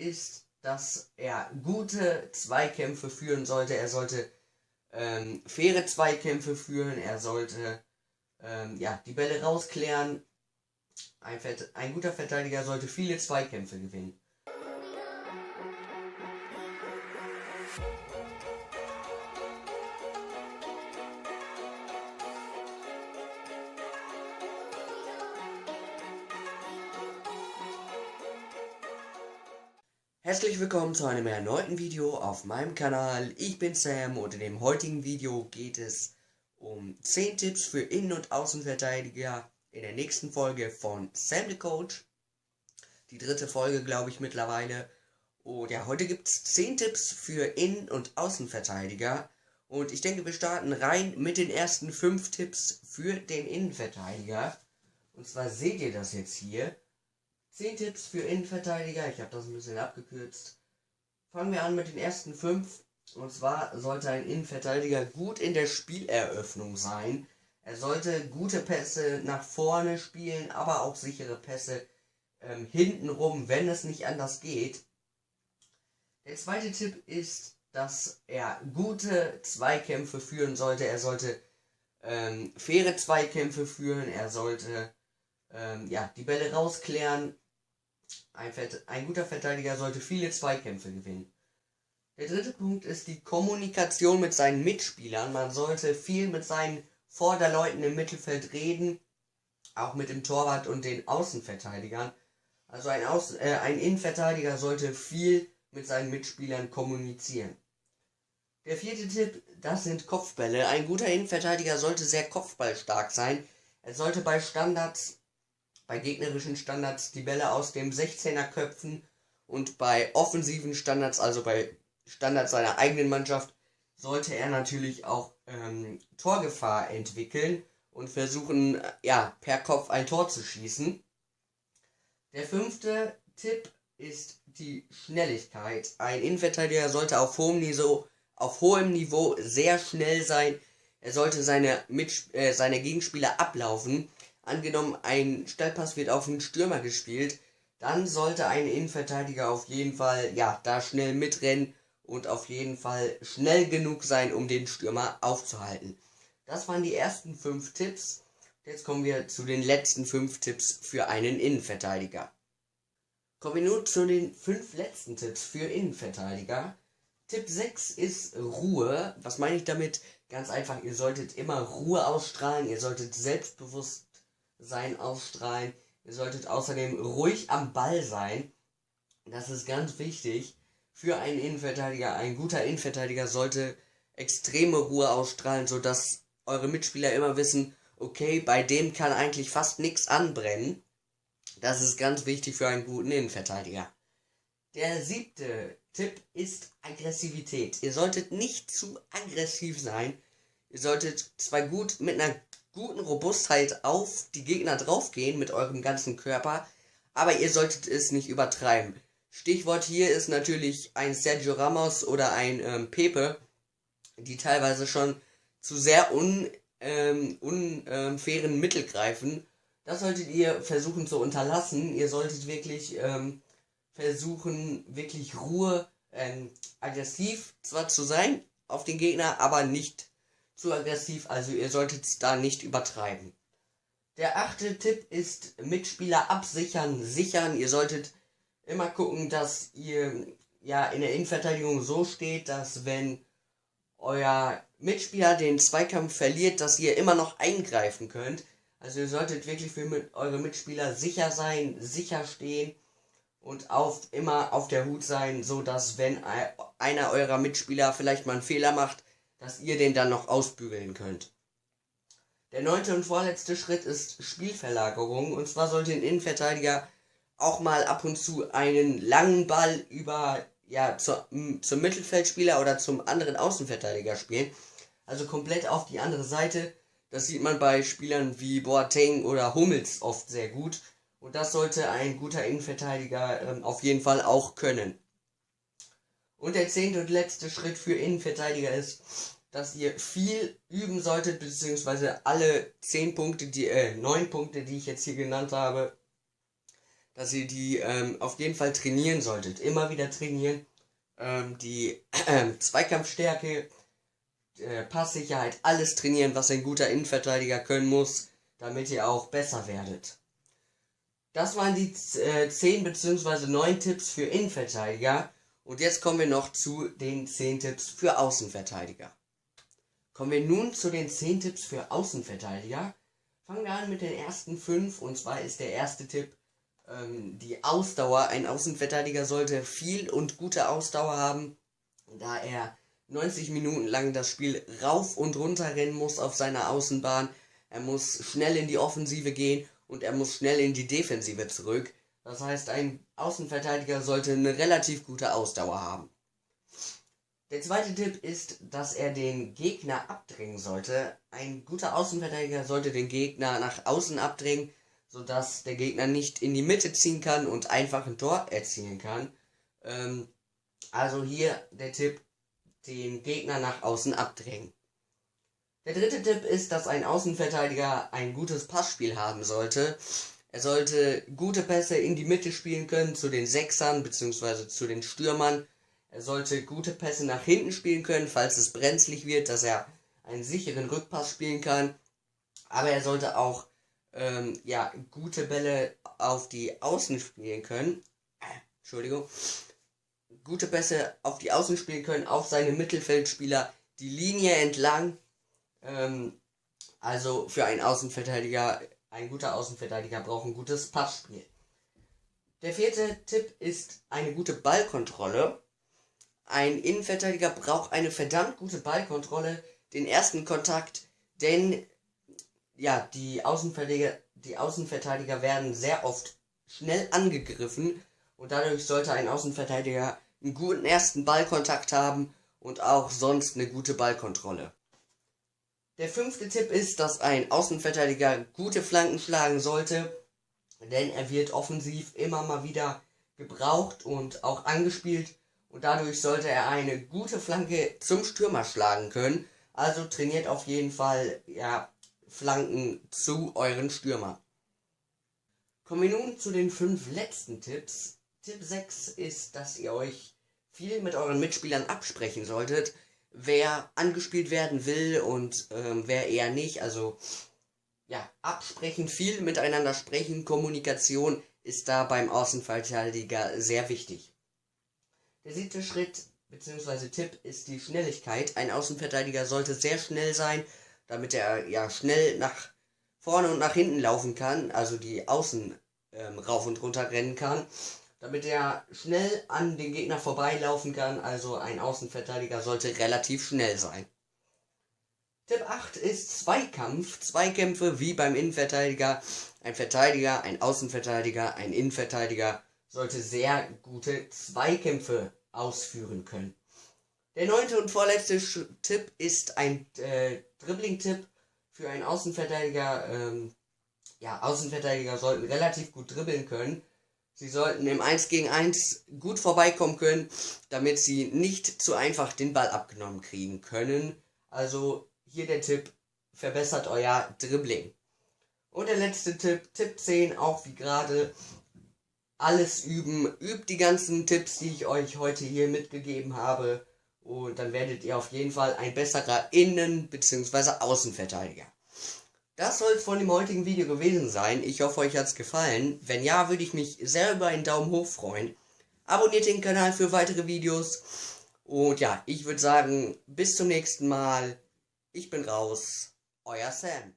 ist, dass er gute Zweikämpfe führen sollte. Er sollte ähm, faire Zweikämpfe führen. Er sollte ähm, ja, die Bälle rausklären. Ein, ein guter Verteidiger sollte viele Zweikämpfe gewinnen. Herzlich willkommen zu einem erneuten Video auf meinem Kanal. Ich bin Sam und in dem heutigen Video geht es um 10 Tipps für Innen- und Außenverteidiger in der nächsten Folge von Sam the Coach. Die dritte Folge, glaube ich, mittlerweile. Und ja, heute gibt es 10 Tipps für Innen- und Außenverteidiger. Und ich denke, wir starten rein mit den ersten 5 Tipps für den Innenverteidiger. Und zwar seht ihr das jetzt hier. 10 Tipps für Innenverteidiger. Ich habe das ein bisschen abgekürzt. Fangen wir an mit den ersten 5. Und zwar sollte ein Innenverteidiger gut in der Spieleröffnung sein. Er sollte gute Pässe nach vorne spielen, aber auch sichere Pässe ähm, hintenrum, wenn es nicht anders geht. Der zweite Tipp ist, dass er gute Zweikämpfe führen sollte. Er sollte ähm, faire Zweikämpfe führen. Er sollte ähm, ja, die Bälle rausklären. Ein, ein guter Verteidiger sollte viele Zweikämpfe gewinnen. Der dritte Punkt ist die Kommunikation mit seinen Mitspielern. Man sollte viel mit seinen Vorderleuten im Mittelfeld reden, auch mit dem Torwart und den Außenverteidigern. Also ein, Außen, äh, ein Innenverteidiger sollte viel mit seinen Mitspielern kommunizieren. Der vierte Tipp, das sind Kopfbälle. Ein guter Innenverteidiger sollte sehr kopfballstark sein. Er sollte bei Standards bei gegnerischen Standards die Bälle aus dem 16er köpfen und bei offensiven Standards, also bei Standards seiner eigenen Mannschaft, sollte er natürlich auch ähm, Torgefahr entwickeln und versuchen, ja, per Kopf ein Tor zu schießen. Der fünfte Tipp ist die Schnelligkeit. Ein Innenverteidiger sollte auf hohem Niveau, auf hohem Niveau sehr schnell sein. Er sollte seine, Mit äh, seine Gegenspieler ablaufen angenommen, ein Steilpass wird auf einen Stürmer gespielt, dann sollte ein Innenverteidiger auf jeden Fall, ja, da schnell mitrennen und auf jeden Fall schnell genug sein, um den Stürmer aufzuhalten. Das waren die ersten fünf Tipps. Jetzt kommen wir zu den letzten fünf Tipps für einen Innenverteidiger. Kommen wir nun zu den fünf letzten Tipps für Innenverteidiger. Tipp 6 ist Ruhe. Was meine ich damit? Ganz einfach, ihr solltet immer Ruhe ausstrahlen, ihr solltet selbstbewusst sein ausstrahlen. Ihr solltet außerdem ruhig am Ball sein. Das ist ganz wichtig für einen Innenverteidiger. Ein guter Innenverteidiger sollte extreme Ruhe ausstrahlen, sodass eure Mitspieler immer wissen, okay, bei dem kann eigentlich fast nichts anbrennen. Das ist ganz wichtig für einen guten Innenverteidiger. Der siebte Tipp ist Aggressivität. Ihr solltet nicht zu aggressiv sein. Ihr solltet zwar gut mit einer guten Robustheit auf die Gegner draufgehen mit eurem ganzen Körper, aber ihr solltet es nicht übertreiben. Stichwort hier ist natürlich ein Sergio Ramos oder ein ähm, Pepe, die teilweise schon zu sehr un, ähm, unfairen ähm, Mittel greifen. Das solltet ihr versuchen zu unterlassen. Ihr solltet wirklich ähm, versuchen, wirklich Ruhe, ähm, aggressiv zwar zu sein auf den Gegner, aber nicht zu aggressiv, also ihr solltet es da nicht übertreiben. Der achte Tipp ist Mitspieler absichern, sichern. Ihr solltet immer gucken, dass ihr ja in der Innenverteidigung so steht, dass wenn euer Mitspieler den Zweikampf verliert, dass ihr immer noch eingreifen könnt. Also ihr solltet wirklich für mit, eure Mitspieler sicher sein, sicher stehen und auf, immer auf der Hut sein, so dass wenn einer eurer Mitspieler vielleicht mal einen Fehler macht, dass ihr den dann noch ausbügeln könnt. Der neunte und vorletzte Schritt ist Spielverlagerung. Und zwar sollte ein Innenverteidiger auch mal ab und zu einen langen Ball über ja, zu, zum Mittelfeldspieler oder zum anderen Außenverteidiger spielen. Also komplett auf die andere Seite. Das sieht man bei Spielern wie Boateng oder Hummels oft sehr gut. Und das sollte ein guter Innenverteidiger ähm, auf jeden Fall auch können. Und der zehnte und letzte Schritt für Innenverteidiger ist, dass ihr viel üben solltet, beziehungsweise alle zehn Punkte, die, äh, neun Punkte, die ich jetzt hier genannt habe, dass ihr die ähm, auf jeden Fall trainieren solltet. Immer wieder trainieren. Ähm, die äh, Zweikampfstärke, äh, Passsicherheit, alles trainieren, was ein guter Innenverteidiger können muss, damit ihr auch besser werdet. Das waren die äh, 10 bzw. 9 Tipps für Innenverteidiger. Und jetzt kommen wir noch zu den 10 Tipps für Außenverteidiger. Kommen wir nun zu den 10 Tipps für Außenverteidiger. Fangen wir an mit den ersten 5. Und zwar ist der erste Tipp ähm, die Ausdauer. Ein Außenverteidiger sollte viel und gute Ausdauer haben, da er 90 Minuten lang das Spiel rauf und runter rennen muss auf seiner Außenbahn. Er muss schnell in die Offensive gehen und er muss schnell in die Defensive zurück. Das heißt, ein Außenverteidiger sollte eine relativ gute Ausdauer haben. Der zweite Tipp ist, dass er den Gegner abdrängen sollte. Ein guter Außenverteidiger sollte den Gegner nach außen abdrängen, sodass der Gegner nicht in die Mitte ziehen kann und einfach ein Tor erzielen kann. Ähm, also hier der Tipp, den Gegner nach außen abdrängen. Der dritte Tipp ist, dass ein Außenverteidiger ein gutes Passspiel haben sollte. Er sollte gute Pässe in die Mitte spielen können, zu den Sechsern bzw. zu den Stürmern. Er sollte gute Pässe nach hinten spielen können, falls es brenzlig wird, dass er einen sicheren Rückpass spielen kann. Aber er sollte auch ähm, ja, gute Bälle auf die Außen spielen können. Äh, Entschuldigung. Gute Pässe auf die Außen spielen können, auf seine Mittelfeldspieler die Linie entlang. Ähm, also für einen Außenverteidiger, ein guter Außenverteidiger braucht ein gutes Passspiel. Der vierte Tipp ist eine gute Ballkontrolle. Ein Innenverteidiger braucht eine verdammt gute Ballkontrolle, den ersten Kontakt, denn ja, die Außenverteidiger, die Außenverteidiger werden sehr oft schnell angegriffen und dadurch sollte ein Außenverteidiger einen guten ersten Ballkontakt haben und auch sonst eine gute Ballkontrolle. Der fünfte Tipp ist, dass ein Außenverteidiger gute Flanken schlagen sollte, denn er wird offensiv immer mal wieder gebraucht und auch angespielt und dadurch sollte er eine gute Flanke zum Stürmer schlagen können. Also trainiert auf jeden Fall ja Flanken zu euren Stürmer. Kommen wir nun zu den fünf letzten Tipps. Tipp 6 ist, dass ihr euch viel mit euren Mitspielern absprechen solltet, wer angespielt werden will und ähm, wer eher nicht. Also ja, absprechen, viel miteinander sprechen, Kommunikation ist da beim Außenverteidiger sehr wichtig. Der siebte Schritt bzw. Tipp ist die Schnelligkeit. Ein Außenverteidiger sollte sehr schnell sein damit er ja schnell nach vorne und nach hinten laufen kann, also die Außen ähm, rauf und runter rennen kann, damit er schnell an den Gegner vorbeilaufen kann, also ein Außenverteidiger sollte relativ schnell sein. Tipp 8 ist Zweikampf. Zweikämpfe wie beim Innenverteidiger. Ein Verteidiger, ein Außenverteidiger, ein Innenverteidiger sollte sehr gute Zweikämpfe ausführen können. Der neunte und vorletzte Tipp ist ein äh, Dribbling-Tipp für einen Außenverteidiger. Ähm, ja, Außenverteidiger sollten relativ gut dribbeln können. Sie sollten im 1 gegen 1 gut vorbeikommen können, damit sie nicht zu einfach den Ball abgenommen kriegen können. Also hier der Tipp, verbessert euer Dribbling. Und der letzte Tipp, Tipp 10, auch wie gerade, alles üben. Übt die ganzen Tipps, die ich euch heute hier mitgegeben habe. Und dann werdet ihr auf jeden Fall ein besserer Innen- bzw. Außenverteidiger. Das soll von dem heutigen Video gewesen sein. Ich hoffe, euch hat es gefallen. Wenn ja, würde ich mich sehr über einen Daumen hoch freuen. Abonniert den Kanal für weitere Videos. Und ja, ich würde sagen, bis zum nächsten Mal. Ich bin raus. Euer Sam.